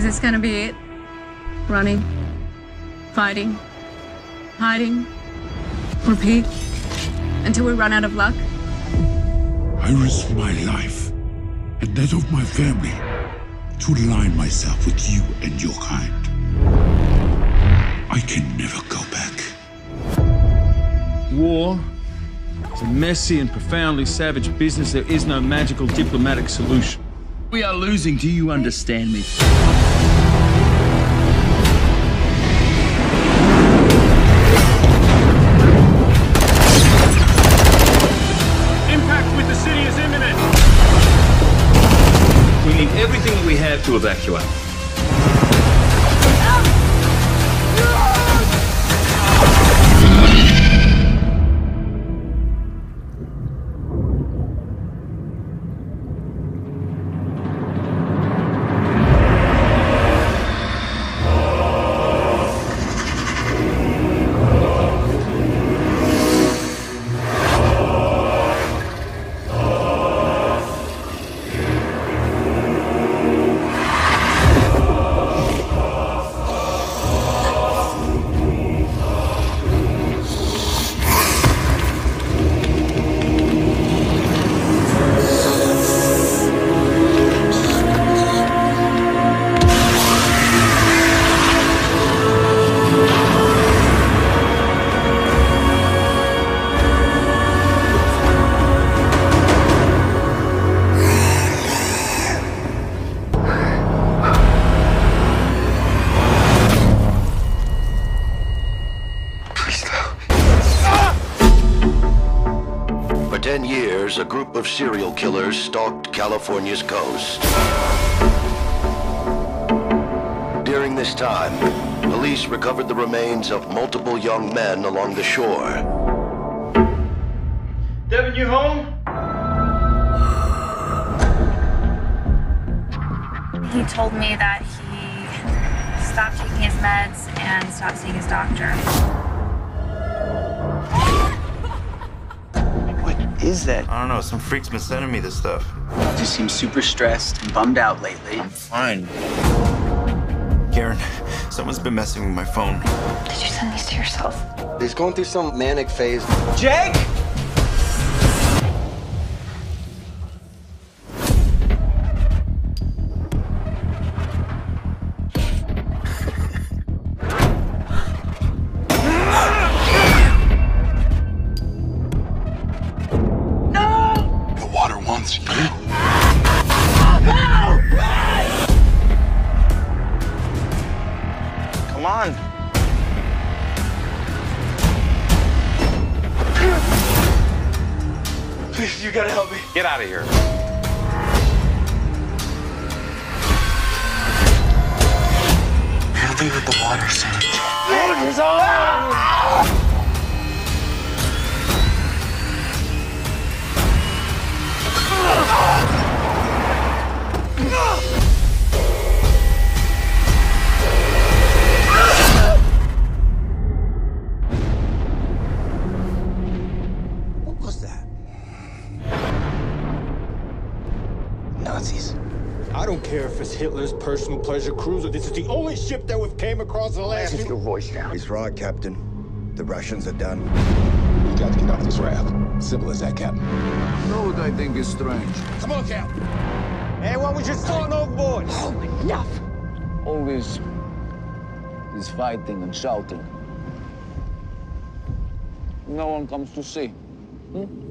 Is this gonna be it? Running, fighting, hiding, repeat until we run out of luck? I risk my life and that of my family to align myself with you and your kind. I can never go back. War is a messy and profoundly savage business. There is no magical diplomatic solution. We are losing. Do you understand me? A group of serial killers stalked California's coast. During this time, police recovered the remains of multiple young men along the shore. Devin, you home? He told me that he stopped taking his meds and stopped seeing his doctor. Is that? I don't know. Some freak's been sending me this stuff. You seem super stressed and bummed out lately. I'm Fine. Karen, someone's been messing with my phone. Did you send these to yourself? He's going through some manic phase. Jake! Please, you gotta help me. Get out of here. Help me with the water, Sage. What Nazis. I don't care if it's Hitler's personal pleasure cruiser. This is the only ship that we've came across in the last Keep your voice down. He's right, Captain. The Russians are done. We got to get off this raft. Simple as that, Captain. You know what I think is strange? Come on, Cap. Hey, why don't we just throw overboard? Oh, enough! Always this fighting and shouting. No one comes to see. Hmm?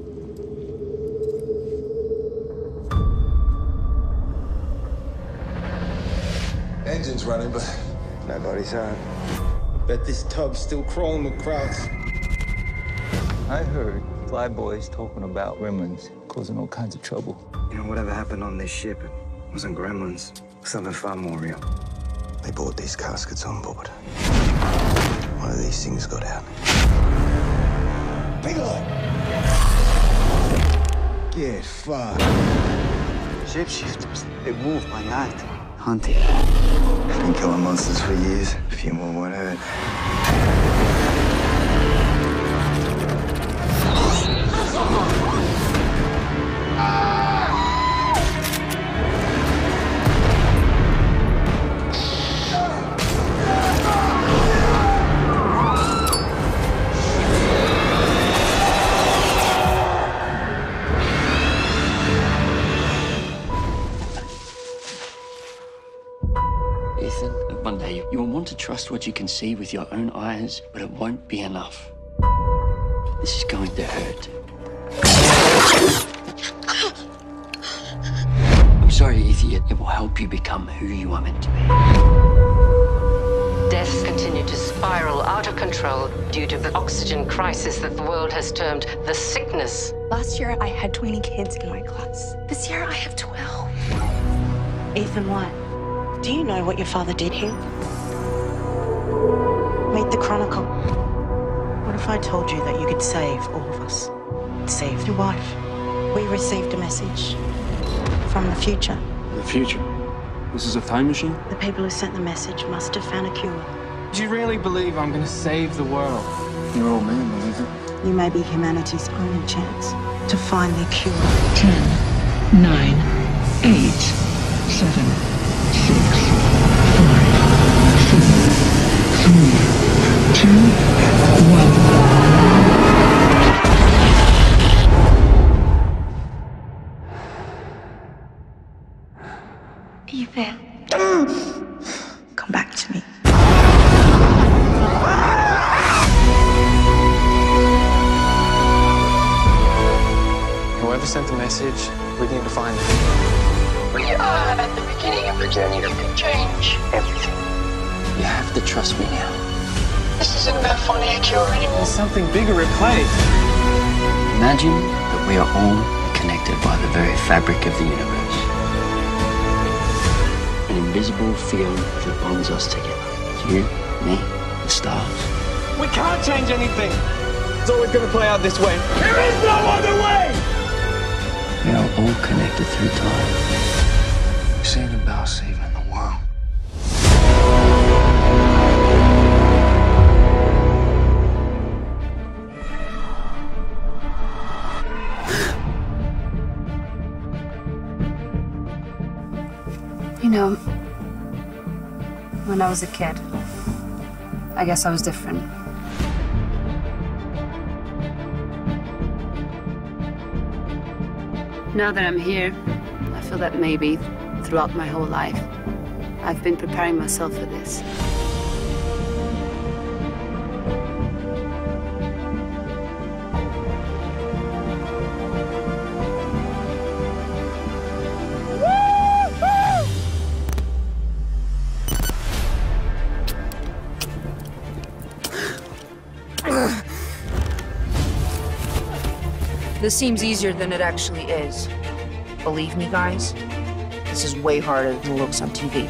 Engine's running, but nobody's home. Bet this tub's still crawling with krauts. I heard flyboys talking about gremlins causing all kinds of trouble. You know, whatever happened on this ship, it wasn't gremlins. Something far more real. They brought these caskets on board. One of these things got out. Big leg. Get fucked. Shapeshifters. They move by night. Hunting. Been killing monsters for years. A few more won't hurt. One day, you will want to trust what you can see with your own eyes, but it won't be enough. This is going to hurt. I'm sorry, Ethan. It will help you become who you are meant to be. Deaths continue to spiral out of control due to the oxygen crisis that the world has termed the sickness. Last year, I had 20 kids in my class. This year, I have 12. Ethan White, do you know what your father did here? Meet the Chronicle. What if I told you that you could save all of us? Save your wife. We received a message from the future. The future? This is a time machine? The people who sent the message must have found a cure. Do you really believe I'm gonna save the world? Your old man believes it. You may be humanity's only chance to find the cure. Ten, nine, eight, seven, six, five, four, three, two, one. Ethan. Come back to me. Whoever sent the message, we need to find them. We are at the beginning of the journey that can change everything. You have to trust me now. This isn't about finding a cure anymore. There's something bigger at play. Imagine that we are all connected by the very fabric of the universe. An invisible field that bonds us together. You, me, the stars. We can't change anything. It's always gonna play out this way. There is no other way! We are all connected through time. This ain't about saving the world. You know, when I was a kid, I guess I was different. Now that I'm here, I feel that maybe throughout my whole life, I've been preparing myself for this. This seems easier than it actually is. Believe me, guys, this is way harder than it looks on TV.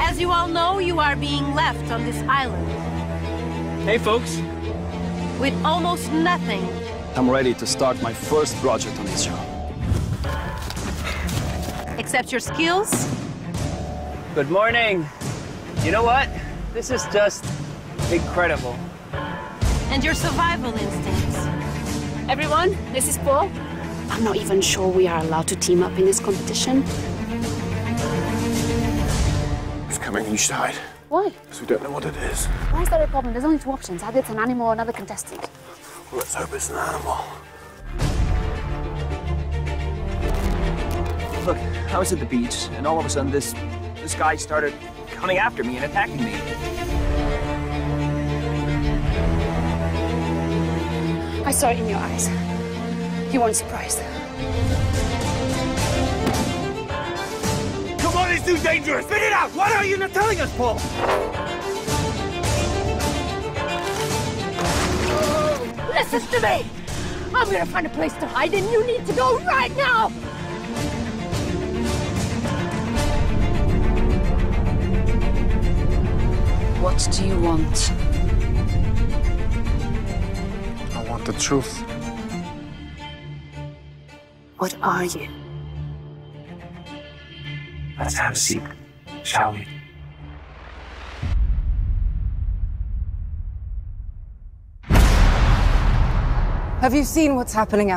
As you all know, you are being left on this island Hey, folks. with almost nothing. I'm ready to start my first project on this show. Except your skills Good morning. You know what? This is just incredible. and your survival instincts. Everyone, this is Paul. I'm not even sure we are allowed to team up in this competition. We've come in each side, Why? because we don't know what it is. Why is that a problem? There's only two options. Either it's an animal or another contestant. Well, let's hope it's an animal. Look, I was at the beach, and all of a sudden this this guy started coming after me and attacking me. I saw it in your eyes. You weren't surprised. Come it's too dangerous! Spit it out! Why are you not telling us, Paul? Listen to me! I'm gonna find a place to hide and you need to go right now! What do you want? I want the truth. What are you? Let's have a seat, shall we? Have you seen what's happening out?